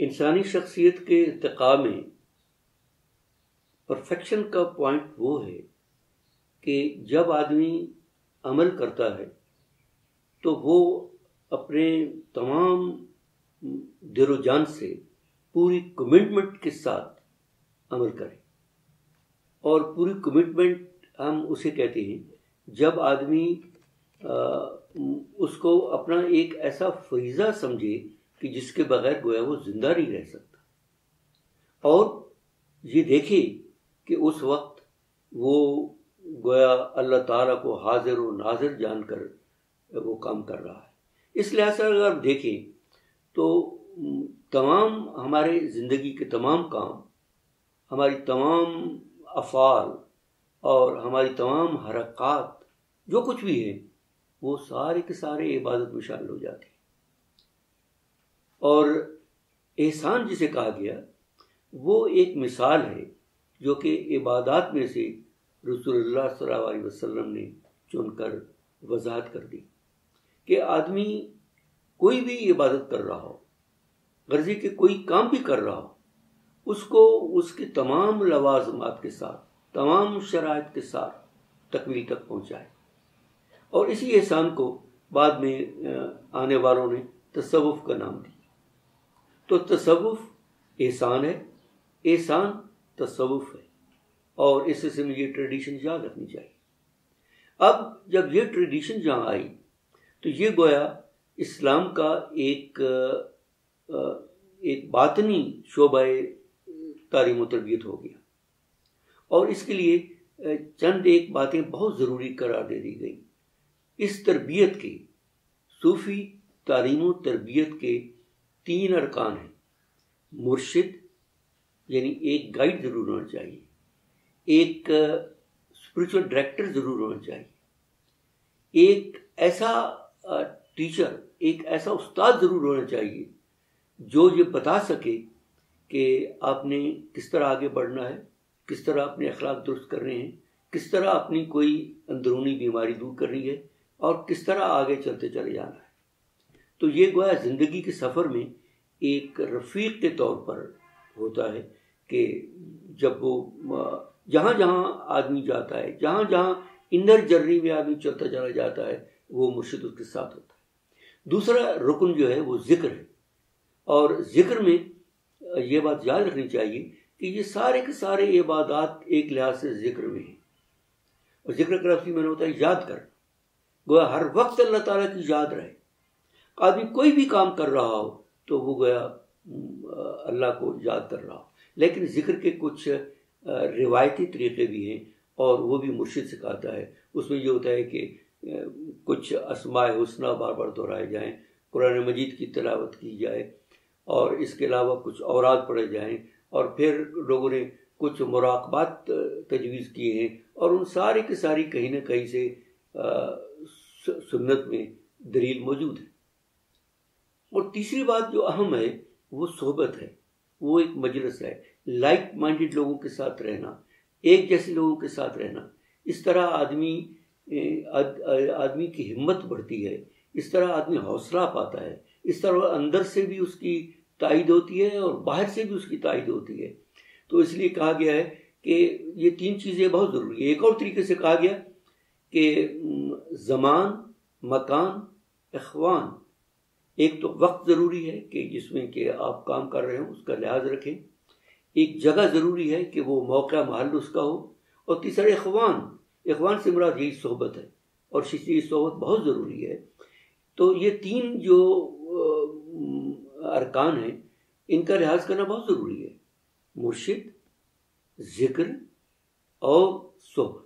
انسانی شخصیت کے ارتقاء میں پرفیکشن کا پوائنٹ وہ ہے کہ جب آدمی عمل کرتا ہے تو وہ اپنے تمام دل و جان سے پوری کمٹمنٹ کے ساتھ عمل کرے اور پوری کمٹمنٹ ہم اسے کہتے ہیں جب آدمی اس کو اپنا ایک ایسا فریضہ سمجھے کہ جس کے بغیر گویا وہ زندہ نہیں رہ سکتا۔ اور یہ دیکھے کہ اس وقت وہ گویا اللہ تعالیٰ کو حاضر و ناظر جان کر وہ کام کر رہا ہے۔ اس لحاظ سے اگر آپ دیکھیں تو تمام ہمارے زندگی کے تمام کام، ہماری تمام افعال اور ہماری تمام حرکات، جو کچھ بھی ہے وہ سارے کے سارے عبادت میں شامل ہو جاتے ہیں۔ اور احسان جسے کہا گیا، وہ ایک مثال ہے جو کہ عبادات میں سے رسول اللہ صلی اللہ علیہ وسلم نے چن کر وضاحت کر دی کہ آدمی کوئی بھی عبادت کر رہا ہو، غرضی کے کوئی کام بھی کر رہا ہو، اس کو اس کے تمام لوازمات کے ساتھ، تمام شرائط کے ساتھ تکمیل تک پہنچائے۔ اور اسی احسان کو بعد میں آنے والوں نے تصوف کا نام دیا۔ تو تصوف احسان ہے۔ احسان تصوف ہے۔ اور اس سے مجھے ٹریڈیشن یاد رکھنی چاہیے۔ اب جب یہ ٹریڈیشن جہاں آئی، تو یہ گویا اسلام کا ایک ایک باطنی شعبہ تعلیم و تربیت ہو گیا۔ اور اس کے لیے چند ایک باتیں بہت ضروری قرار دے دی گئی اس تربیت کے، صوفی تعلیم و تربیت کے تین ارکان ہیں۔ مرشد یعنی ایک گائیڈ ضرور ہونا چاہیے۔ ایک اسپرچل ڈائریکٹر ضرور ہونا چاہیے۔ ایک ایسا ٹیچر ایک ایسا استاد ضرور ہونا چاہیے جو یہ بتا سکے کہ آپ نے کس طرح آگے بڑھنا ہے، کس طرح اپنے اخلاق درست کرنے ہیں، کس طرح اپنی کوئی اندرونی بیماری دور کرنی ہے اور کس طرح آگے چلتے چلے جانا ہے۔ تو یہ گویا زندگی کے سفر میں ایک رفیق کے طور پر ہوتا ہے کہ جب وہ، جہاں جہاں آدمی جاتا ہے، جہاں جہاں انر جرنی میں آدمی چلتا چلا جاتا ہے، وہ مرشد اس کے ساتھ ہوتا ہے۔ دوسرا رکن جو ہے، وہ ذکر ہے۔ اور ذکر میں یہ بات یاد رکھنی چاہیے کہ یہ سارے کے سارے عبادات ایک لحاظ سے ذکر میں ہیں۔ اور ذکر کا میں نے ہوتا ہے یاد کر۔ گویا ہر وقت اللہ تعالیٰ کی یاد رہے۔ آدمی کوئی بھی کام کر رہا ہو تو وہ گیا اللہ کو یاد کر رہا ہو۔ لیکن ذکر کے کچھ روایتی طریقے بھی ہیں اور وہ بھی مرشد سکھاتا ہے۔ اس میں یہ ہوتا ہے کہ کچھ اسماء حسنہ بار بار دہرائے جائیں، قرآن مجید کی تلاوت کی جائے اور اس کے علاوہ کچھ اوراد پڑھے جائیں اور پھر لوگوں نے کچھ مراقبات تجویز کیے ہیں اور ان سارے کے ساری کہیں نہ کہیں سے سنت میں دلیل موجود ہے۔ اور تیسری بات جو اہم ہے، وہ صحبت ہے، وہ ایک مجلس ہے۔ لائک مائنڈڈ لوگوں کے ساتھ رہنا، ایک جیسے لوگوں کے ساتھ رہنا۔ اس طرح آدمی آدمی کی ہمت بڑھتی ہے، اس طرح آدمی حوصلہ پاتا ہے۔ اس طرح اندر سے بھی اس کی تائید ہوتی ہے اور باہر سے بھی اس کی تائید ہوتی ہے۔ تو اس لیے کہا گیا ہے کہ یہ تین چیزیں بہت ضروری ہیں۔ ایک اور طریقے سے کہا گیا کہ زمان، مکان، اخوان۔ ایک تو وقت ضروری ہے کہ جس میں کہ آپ کام کر رہے ہوں، اس کا لحاظ رکھیں۔ ایک جگہ ضروری ہے کہ وہ موقع محل اس کا ہو۔ اور تیسرا، اخوان۔ اخوان سے مراد یہی صحبت ہے۔ اور یہ صحبت بہت ضروری ہے۔ تو یہ تین جو ارکان ہیں، ان کا لحاظ کرنا بہت ضروری ہے۔ مرشد، ذکر اور صحبت۔